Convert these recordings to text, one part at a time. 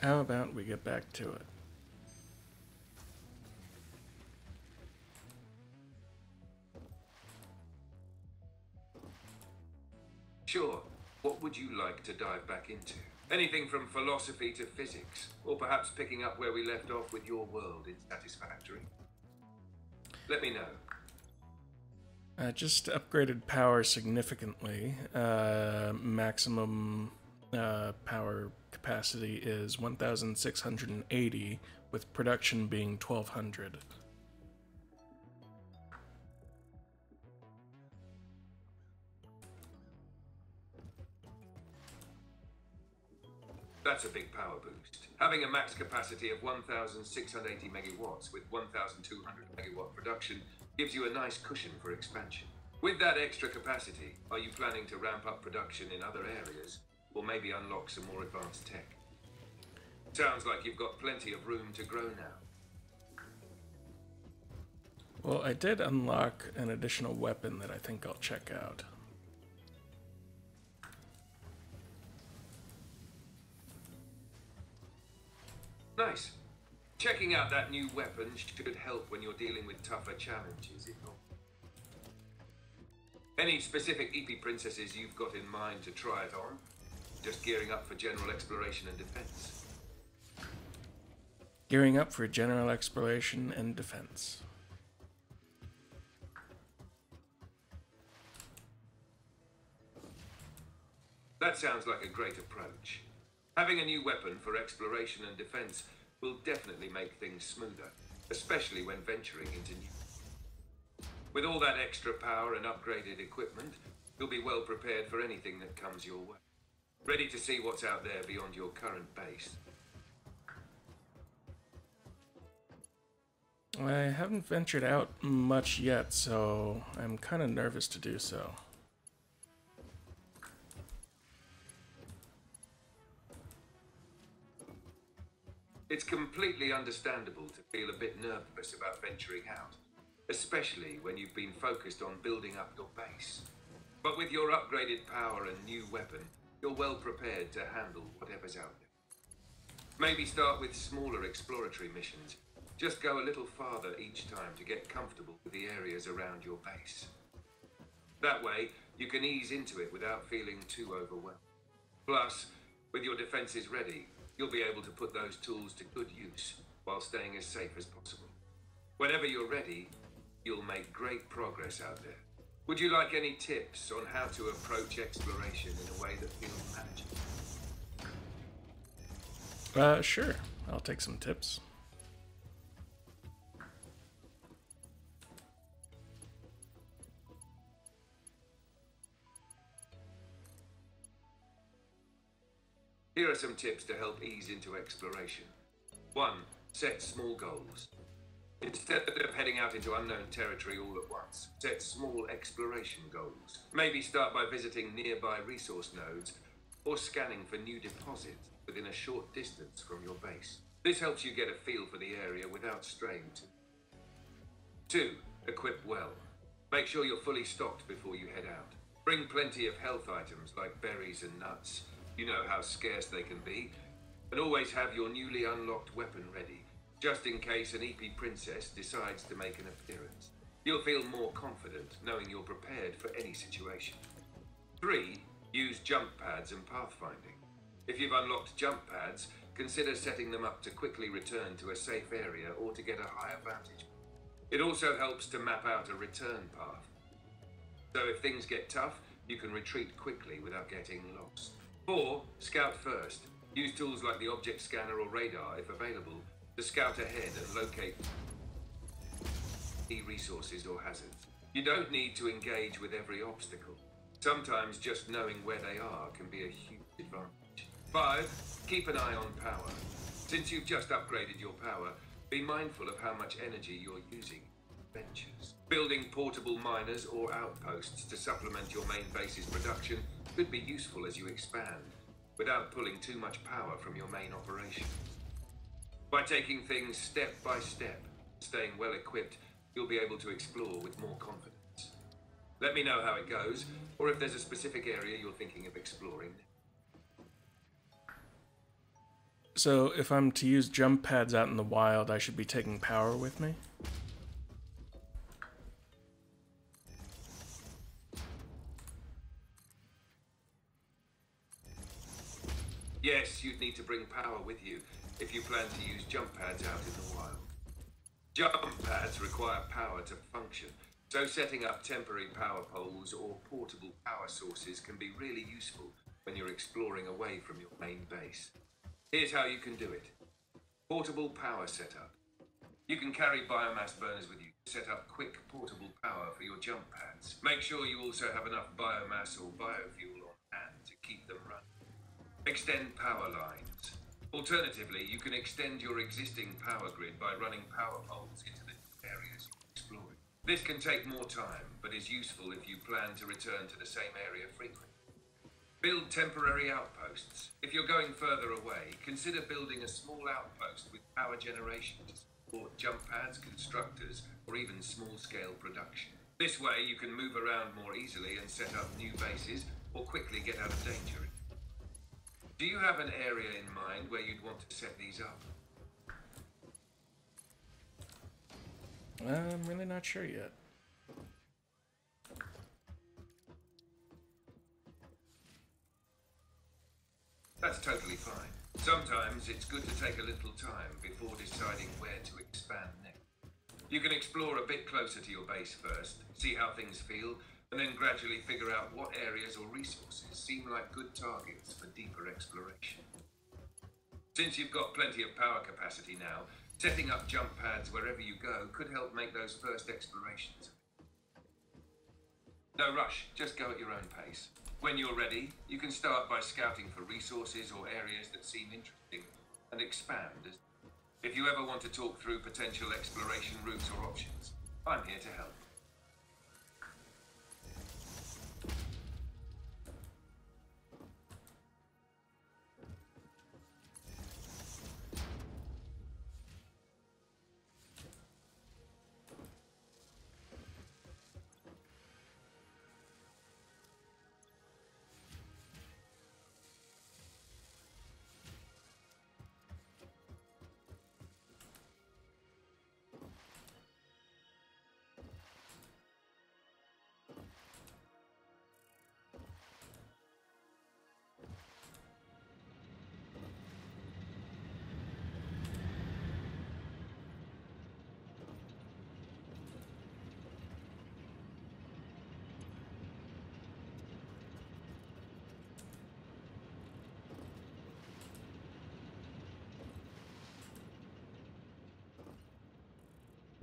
How about we get back to it? Sure. What would you like to dive back into? Anything from philosophy to physics, or perhaps picking up where we left off with your world in Satisfactory? Let me know. Uh, just upgraded power significantly. Uh, maximum uh, power capacity is 1,680, with production being 1,200. That's a big power boost. Having a max capacity of 1,680 megawatts with 1,200 megawatt production gives you a nice cushion for expansion. With that extra capacity, are you planning to ramp up production in other areas, or maybe unlock some more advanced tech? Sounds like you've got plenty of room to grow now. Well, I did unlock an additional weapon that I think I'll check out. Nice. Checking out that new weapon should help when you're dealing with tougher challenges. Any specific eepy princesses you've got in mind to try it on? Just gearing up for general exploration and defense. Gearing up for general exploration and defense. That sounds like a great approach. Having a new weapon for exploration and defense will definitely make things smoother, especially when venturing into new. With all that extra power and upgraded equipment, you'll be well prepared for anything that comes your way. Ready to see what's out there beyond your current base. I haven't ventured out much yet, so I'm kind of nervous to do so. It's completely understandable to feel a bit nervous about venturing out, especially when you've been focused on building up your base. But with your upgraded power and new weapon, you're well prepared to handle whatever's out there. Maybe start with smaller exploratory missions. Just go a little farther each time to get comfortable with the areas around your base. That way, you can ease into it without feeling too overwhelmed. Plus, with your defenses ready, you'll be able to put those tools to good use while staying as safe as possible. Whenever you're ready, you'll make great progress out there. Would you like any tips on how to approach exploration in a way that feels manageable? Uh, sure. I'll take some tips. Here are some tips to help ease into exploration. 1. Set small goals. Instead of heading out into unknown territory all at once, set small exploration goals. Maybe start by visiting nearby resource nodes or scanning for new deposits within a short distance from your base. This helps you get a feel for the area without straying too. 2. Equip well. Make sure you're fully stocked before you head out. Bring plenty of health items like berries and nuts. You know how scarce they can be. And always have your newly unlocked weapon ready, just in case an eepy princess decides to make an appearance. You'll feel more confident knowing you're prepared for any situation. 3. Use jump pads and pathfinding. If you've unlocked jump pads, consider setting them up to quickly return to a safe area or to get a higher vantage. It also helps to map out a return path. So if things get tough, you can retreat quickly without getting lost. 4. Scout first. Use tools like the object scanner or radar, if available, to scout ahead and locate key resources or hazards. You don't need to engage with every obstacle. Sometimes just knowing where they are can be a huge advantage. 5. Keep an eye on power. Since you've just upgraded your power, be mindful of how much energy you're using. Ventures. Building portable miners or outposts to supplement your main base's production could be useful as you expand, without pulling too much power from your main operations. By taking things step by step, staying well equipped, you'll be able to explore with more confidence. Let me know how it goes, or if there's a specific area you're thinking of exploring. So if I'm to use jump pads out in the wild, I should be taking power with me? Yes, you'd need to bring power with you if you plan to use jump pads out in the wild. Jump pads require power to function, so setting up temporary power poles or portable power sources can be really useful when you're exploring away from your main base. Here's how you can do it. Portable power setup. You can carry biomass burners with you to set up quick portable power for your jump pads. Make sure you also have enough biomass or biofuel on hand to keep them running. Extend power lines. Alternatively, you can extend your existing power grid by running power poles into the areas exploring. This can take more time, but is useful if you plan to return to the same area frequently. Build temporary outposts. If you're going further away, consider building a small outpost with power generation to support jump pads, constructors, or even small-scale production. This way, you can move around more easily and set up new bases, or quickly get out of danger. Do you have an area in mind where you'd want to set these up? I'm really not sure yet. That's totally fine. Sometimes it's good to take a little time before deciding where to expand next. You can explore a bit closer to your base first, see how things feel, and then gradually figure out what areas or resources seem like good targets for deeper exploration. Since you've got plenty of power capacity now, setting up jump pads wherever you go could help make those first explorations. No rush, just go at your own pace. When you're ready, you can start by scouting for resources or areas that seem interesting and expand. If you ever want to talk through potential exploration routes or options, I'm here to help.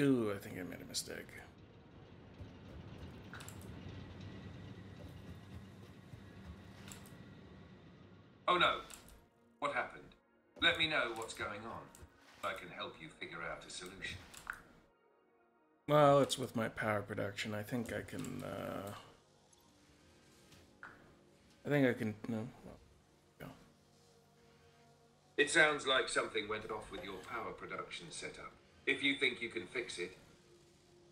Ooh, I think I made a mistake. Oh no. What happened? Let me know what's going on. I can help you figure out a solution. Well, it's with my power production. I think I can, uh... I think I can, no, well, go. It sounds like something went off with your power production setup. If you think you can fix it,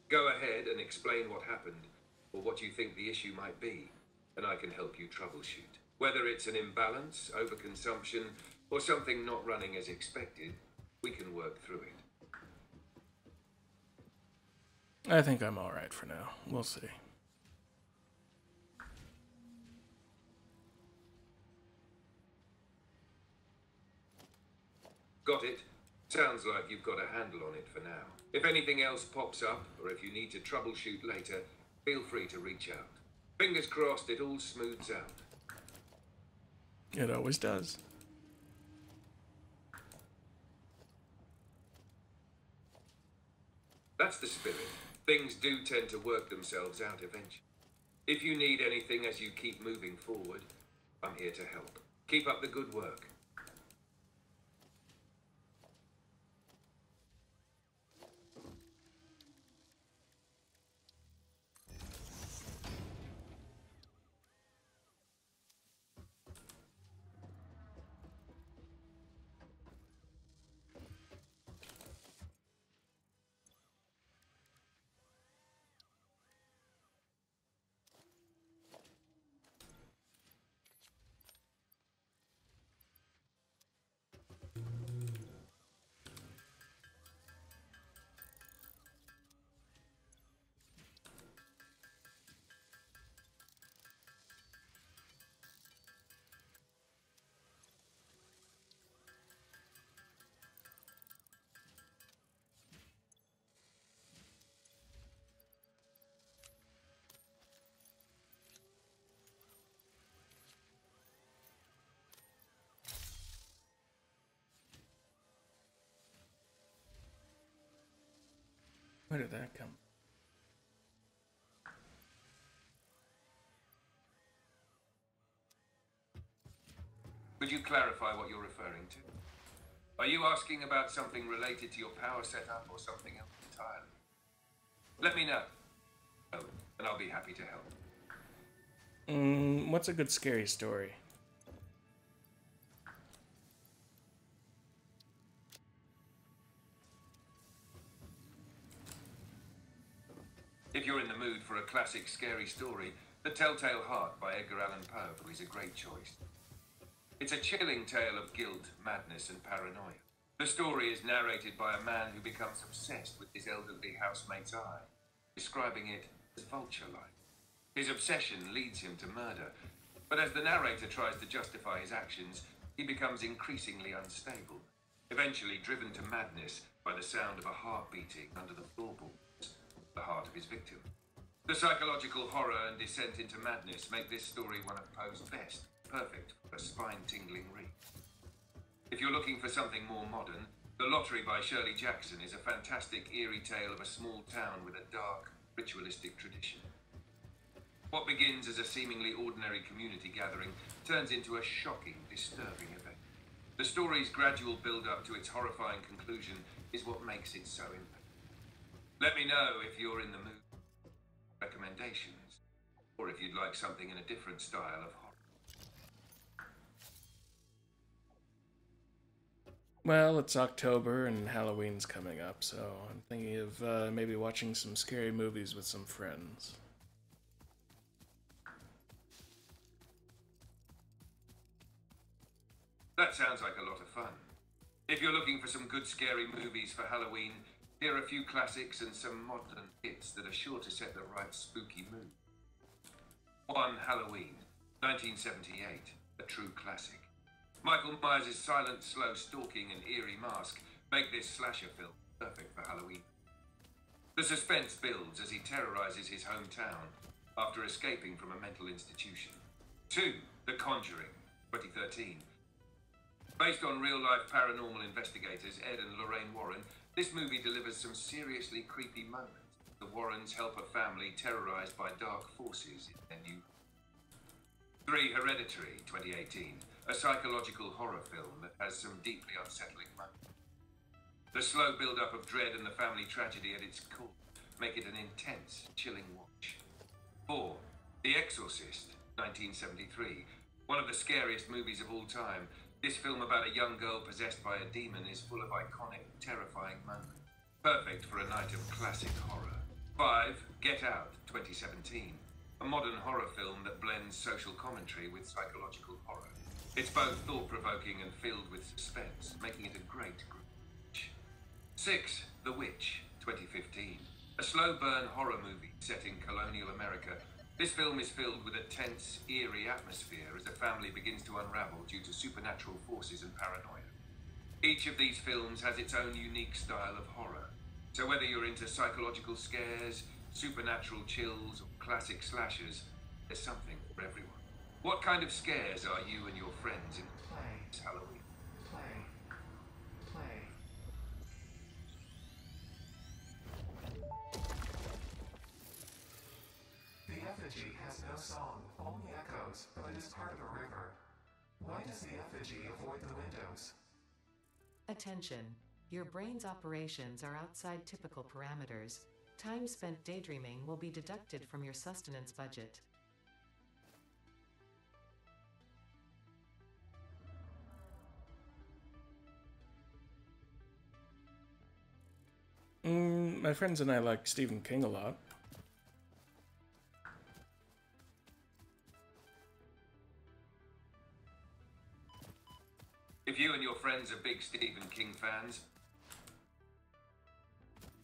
go ahead and explain what happened, or what you think the issue might be, and I can help you troubleshoot. Whether it's an imbalance, overconsumption, or something not running as expected, we can work through it. I think I'm alright for now. We'll see. Got it? Sounds like you've got a handle on it for now. If anything else pops up, or if you need to troubleshoot later, feel free to reach out. Fingers crossed it all smooths out. It always does. That's the spirit. Things do tend to work themselves out eventually. If you need anything as you keep moving forward, I'm here to help. Keep up the good work. Where did that come? Could you clarify what you're referring to? Are you asking about something related to your power setup or something else entirely? Let me know. Oh, and I'll be happy to help. Mm, what's a good scary story? If you're in the mood for a classic scary story, The Telltale Heart by Edgar Allan Poe is a great choice. It's a chilling tale of guilt, madness, and paranoia. The story is narrated by a man who becomes obsessed with his elderly housemate's eye, describing it as vulture-like. His obsession leads him to murder, but as the narrator tries to justify his actions, he becomes increasingly unstable, eventually driven to madness by the sound of a heart beating under the floorboards the of his victim. The psychological horror and descent into madness make this story one of Poe's best, perfect for a spine-tingling read. If you're looking for something more modern, The Lottery by Shirley Jackson is a fantastic, eerie tale of a small town with a dark, ritualistic tradition. What begins as a seemingly ordinary community gathering turns into a shocking, disturbing event. The story's gradual build-up to its horrifying conclusion is what makes it so impactful. Let me know if you're in the mood for recommendations, or if you'd like something in a different style of horror. Well, it's October and Halloween's coming up, so I'm thinking of uh, maybe watching some scary movies with some friends. That sounds like a lot of fun. If you're looking for some good scary movies for Halloween, here are a few classics and some modern hits that are sure to set the right spooky mood. 1 Halloween, 1978, a true classic. Michael Myers' silent, slow stalking and eerie mask make this slasher film perfect for Halloween. The suspense builds as he terrorizes his hometown after escaping from a mental institution. 2. The Conjuring, 2013. Based on real-life paranormal investigators Ed and Lorraine Warren, this movie delivers some seriously creepy moments. The Warrens help a family terrorized by dark forces in their new. 3. Hereditary, 2018. A psychological horror film that has some deeply unsettling moments. The slow build-up of dread and the family tragedy at its core make it an intense, chilling watch. 4. The Exorcist, 1973. One of the scariest movies of all time, this film about a young girl possessed by a demon is full of iconic, terrifying moments. Perfect for a night of classic horror. 5. Get Out, 2017. A modern horror film that blends social commentary with psychological horror. It's both thought-provoking and filled with suspense, making it a great group. 6. The Witch, 2015. A slow burn horror movie set in colonial America this film is filled with a tense, eerie atmosphere as a family begins to unravel due to supernatural forces and paranoia. Each of these films has its own unique style of horror, so whether you're into psychological scares, supernatural chills, or classic slashers, there's something for everyone. What kind of scares are you and your friends in this Halloween? Why does the effigy avoid the windows? Attention! Your brain's operations are outside typical parameters. Time spent daydreaming will be deducted from your sustenance budget. Mm, my friends and I like Stephen King a lot. If you and your friends are big Stephen King fans,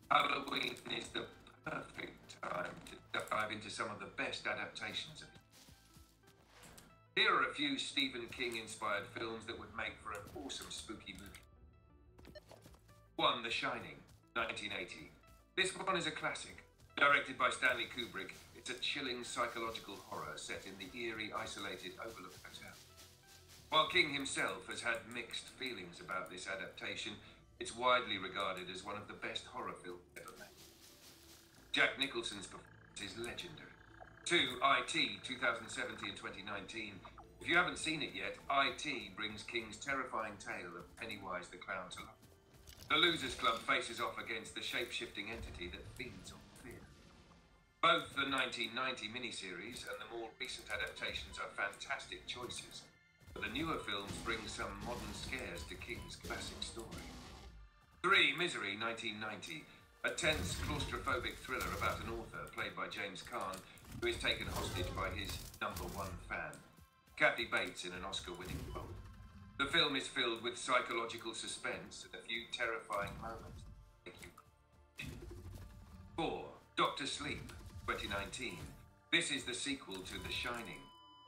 Halloween is the perfect time to dive into some of the best adaptations of it. Here are a few Stephen King inspired films that would make for an awesome spooky movie. 1. The Shining, 1980. This one is a classic. Directed by Stanley Kubrick, it's a chilling psychological horror set in the eerie, isolated Overlook Hotel. While King himself has had mixed feelings about this adaptation, it's widely regarded as one of the best horror films ever made. Jack Nicholson's performance is legendary. 2. IT 2017 and 2019. If you haven't seen it yet, IT brings King's terrifying tale of Pennywise the Clown to life. The Losers Club faces off against the shape-shifting entity that feeds on fear. Both the 1990 miniseries and the more recent adaptations are fantastic choices, the newer films bring some modern scares to King's classic story. 3. Misery 1990, a tense, claustrophobic thriller about an author played by James Caan who is taken hostage by his number one fan. Kathy Bates in an Oscar winning role. The film is filled with psychological suspense and a few terrifying moments. 4. Doctor Sleep, 2019. This is the sequel to The Shining,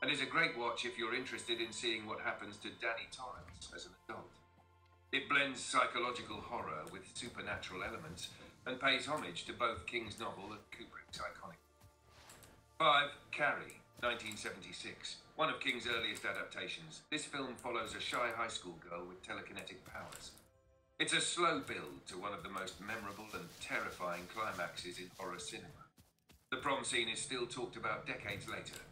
and is a great watch if you're interested in seeing what happens to Danny Torrance as an adult. It blends psychological horror with supernatural elements and pays homage to both King's novel and Kubrick's iconic. 5. Carrie, 1976. One of King's earliest adaptations, this film follows a shy high school girl with telekinetic powers. It's a slow build to one of the most memorable and terrifying climaxes in horror cinema. The prom scene is still talked about decades later.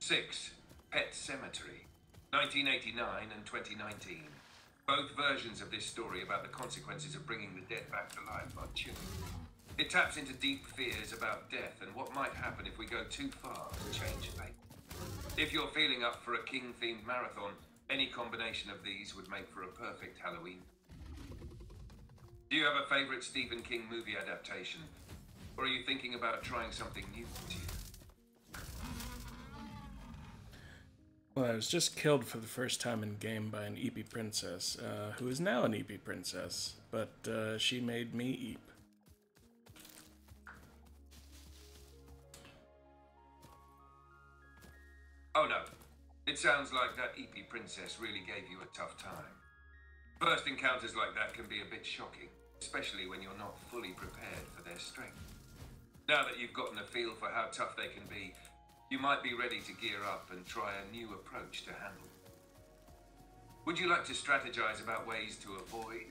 6. Pet Sematary, 1989 and 2019. Both versions of this story about the consequences of bringing the dead back to life are chilling. It taps into deep fears about death and what might happen if we go too far to change fate. If you're feeling up for a King themed marathon, any combination of these would make for a perfect Halloween. Do you have a favorite Stephen King movie adaptation? Or are you thinking about trying something new this year? Well, I was just killed for the first time in game by an Eepy princess, uh, who is now an Eepy princess, but uh, she made me Eep. Oh no. It sounds like that eepy princess really gave you a tough time. First encounters like that can be a bit shocking, especially when you're not fully prepared for their strength. Now that you've gotten a feel for how tough they can be, you might be ready to gear up and try a new approach to handle. Would you like to strategize about ways to avoid,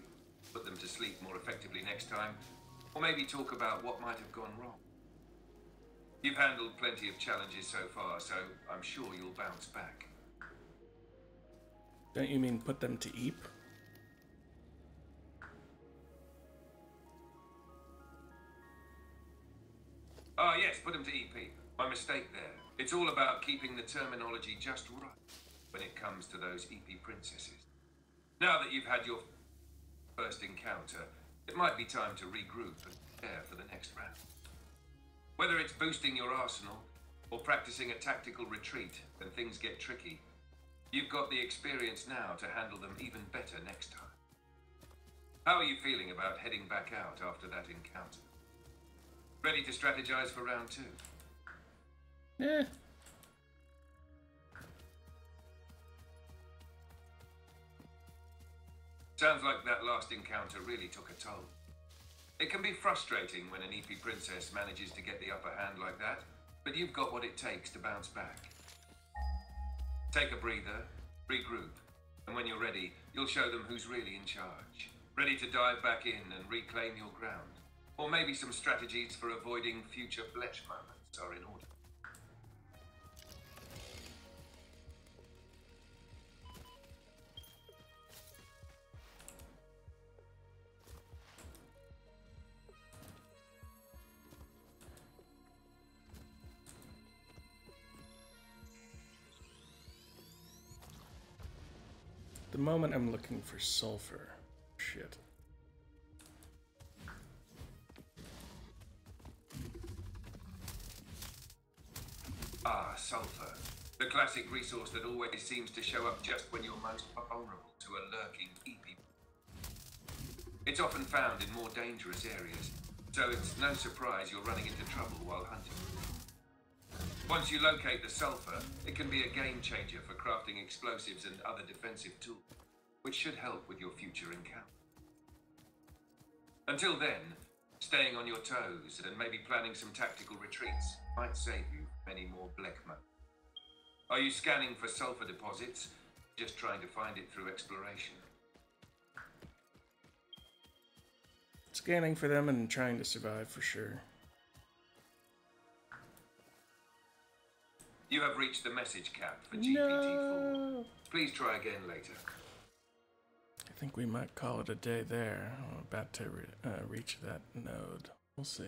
put them to sleep more effectively next time, or maybe talk about what might have gone wrong? You've handled plenty of challenges so far, so I'm sure you'll bounce back. Don't you mean put them to Eep? Ah, yes, put them to EP. My mistake there. It's all about keeping the terminology just right when it comes to those eepy princesses. Now that you've had your first encounter, it might be time to regroup and prepare for the next round. Whether it's boosting your arsenal or practicing a tactical retreat when things get tricky, you've got the experience now to handle them even better next time. How are you feeling about heading back out after that encounter? Ready to strategize for round two? Eh. Sounds like that last encounter really took a toll. It can be frustrating when an eepy princess manages to get the upper hand like that, but you've got what it takes to bounce back. Take a breather, regroup, and when you're ready, you'll show them who's really in charge. Ready to dive back in and reclaim your ground. Or maybe some strategies for avoiding future bletch moments are in order. The moment I'm looking for sulfur. Shit. Ah, sulfur. The classic resource that always seems to show up just when you're most vulnerable to a lurking EP. It's often found in more dangerous areas, so it's no surprise you're running into trouble while hunting. Once you locate the sulfur, it can be a game changer for crafting explosives and other defensive tools, which should help with your future encounter. Until then, staying on your toes and maybe planning some tactical retreats might save you many more Bleckman. Are you scanning for sulfur deposits? Just trying to find it through exploration. Scanning for them and trying to survive for sure. You have reached the message cap for GPT-4. No. Please try again later. I think we might call it a day there. I'm about to re- uh, reach that node. We'll see.